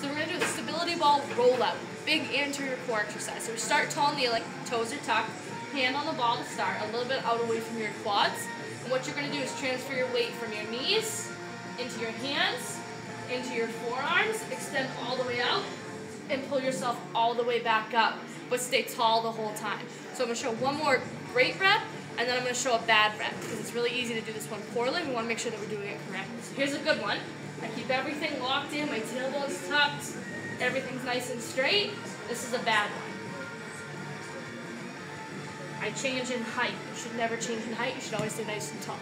So we're gonna do a stability ball rollout, big anterior core exercise. So we start tall and like toes are tucked, hand on the ball to start, a little bit out away from your quads. And what you're gonna do is transfer your weight from your knees into your hands, into your forearms, extend all the way out, and pull yourself all the way back up, but stay tall the whole time. So I'm gonna show one more great rep, and then I'm gonna show a bad rep, because it's really easy to do this one poorly. We wanna make sure that we're doing it correctly. So here's a good one. I keep everything locked in, my tailbone's tucked, everything's nice and straight. This is a bad one. I change in height. You should never change in height. You should always stay nice and tall.